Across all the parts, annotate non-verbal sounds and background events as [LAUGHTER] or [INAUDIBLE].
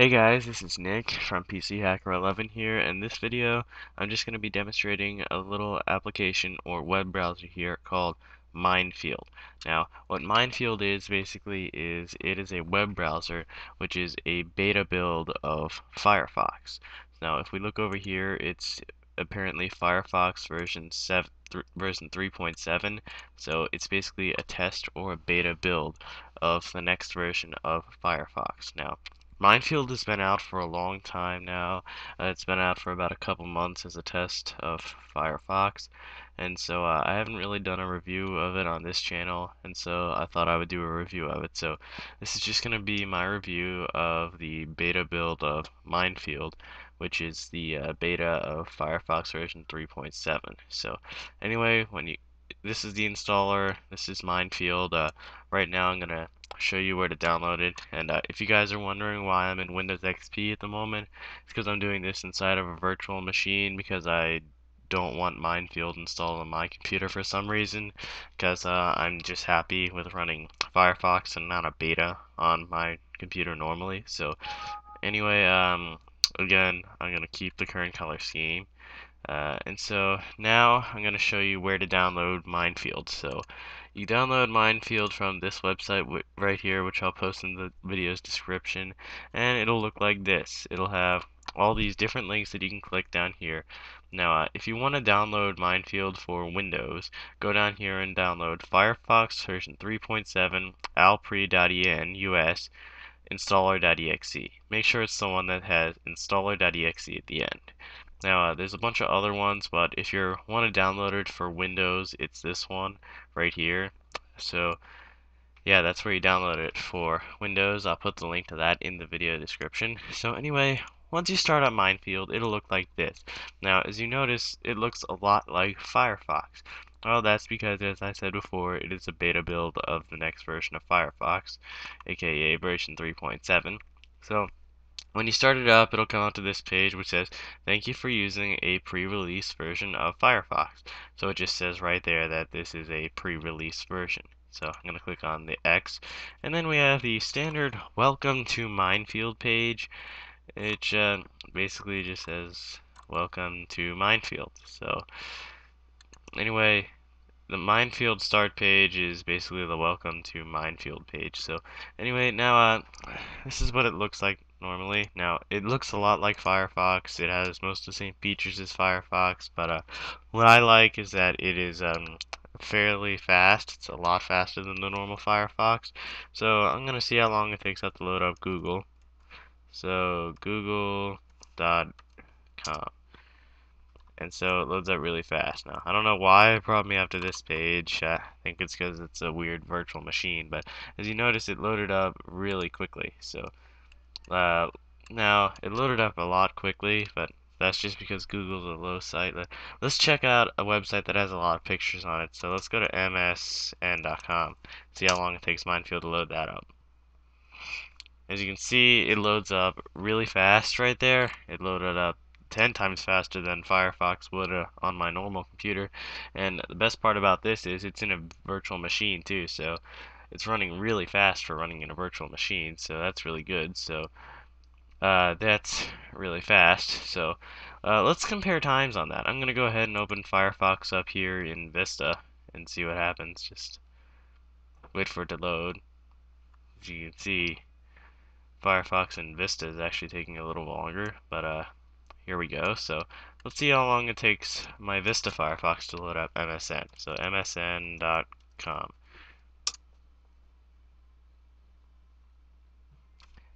Hey guys, this is Nick from PC Hacker 11 here, and this video I'm just going to be demonstrating a little application or web browser here called Minefield. Now, what Minefield is basically is it is a web browser which is a beta build of Firefox. Now, if we look over here, it's apparently Firefox version 7 th version 3.7 so it's basically a test or a beta build of the next version of Firefox now Minefield has been out for a long time now. Uh, it's been out for about a couple months as a test of Firefox, and so uh, I haven't really done a review of it on this channel, and so I thought I would do a review of it. So this is just going to be my review of the beta build of Minefield which is the uh, beta of Firefox version 3.7. So anyway, when you this is the installer, this is Minefield. Uh, right now I'm going to show you where to download it. And uh, if you guys are wondering why I'm in Windows XP at the moment, it's because I'm doing this inside of a virtual machine because I don't want Minefield installed on my computer for some reason because uh, I'm just happy with running Firefox and not a beta on my computer normally. So anyway, um, again, I'm going to keep the current color scheme. Uh, and so now I'm going to show you where to download Minefield. So you download Minefield from this website right here, which I'll post in the video's description, and it'll look like this. It'll have all these different links that you can click down here. Now, uh, if you want to download Minefield for Windows, go down here and download Firefox version 3.7 alpre.en us installer.exe. Make sure it's the one that has installer.exe at the end. Now, uh, there's a bunch of other ones, but if you want to download it for Windows, it's this one right here. So, yeah, that's where you download it for Windows. I'll put the link to that in the video description. [LAUGHS] So anyway, once you start up Minefield, it'll look like this. Now, as you notice, it looks a lot like Firefox. Well, that's because, as I said before, it is a beta build of the next version of Firefox, aka version 3.7. So, when you start it up, it'll come out to this page which says, thank you for using a pre-release version of Firefox. So it just says right there that this is a pre-release version. So I'm going to click on the X. And then we have the standard welcome to Minefield page. It uh, basically just says welcome to Minefield. So anyway, the minefield start page is basically the welcome to minefield page. So anyway, now uh, this is what it looks like normally. Now, it looks a lot like Firefox. It has most of the same features as Firefox, but uh, what I like is that it is um, fairly fast. It's a lot faster than the normal Firefox. So I'm going to see how long it takes out to load up Google. So google.com and so it loads up really fast. Now, I don't know why it brought me up to this page. I think it's because it's a weird virtual machine, but as you notice, it loaded up really quickly. So, uh, now, it loaded up a lot quickly, but that's just because Google's a low site. Let's check out a website that has a lot of pictures on it. So let's go to msn.com, see how long it takes Minefield to load that up. As you can see, it loads up really fast right there. It loaded up 10 times faster than Firefox would uh, on my normal computer. And the best part about this is it's in a virtual machine too, so it's running really fast for running in a virtual machine, so that's really good. So uh, that's really fast. So uh, let's compare times on that. I'm going to go ahead and open Firefox up here in Vista and see what happens. Just wait for it to load. As you can see, Firefox in Vista is actually taking a little longer, but uh, here we go. So let's see how long it takes my Vista Firefox to load up MSN. So msn.com.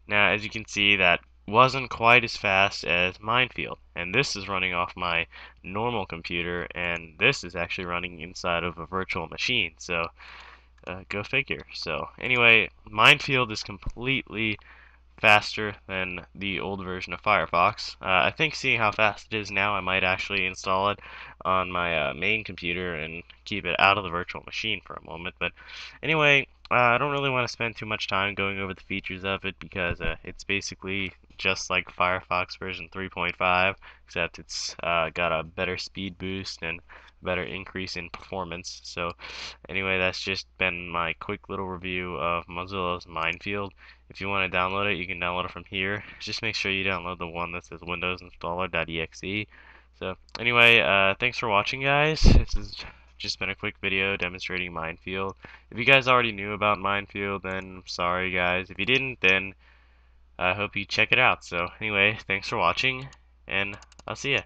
Now, as you can see, that wasn't quite as fast as Minefield. And this is running off my normal computer, and this is actually running inside of a virtual machine. So, uh, go figure. So, anyway, Minefield is completely faster than the old version of Firefox. Uh, I think seeing how fast it is now, I might actually install it on my uh, main computer and keep it out of the virtual machine for a moment. But anyway, uh, I don't really want to spend too much time going over the features of it because uh, it's basically just like Firefox version 3.5, except it's uh, got a better speed boost and better increase in performance. So anyway, that's just been my quick little review of Mozilla's Minefield. If you want to download it, you can download it from here. Just make sure you download the one that says Windows Installer.exe. So anyway, uh, thanks for watching, guys. This has just been a quick video demonstrating Minefield. If you guys already knew about Minefield, then sorry, guys. If you didn't, then I hope you check it out. So anyway, thanks for watching, and I'll see ya.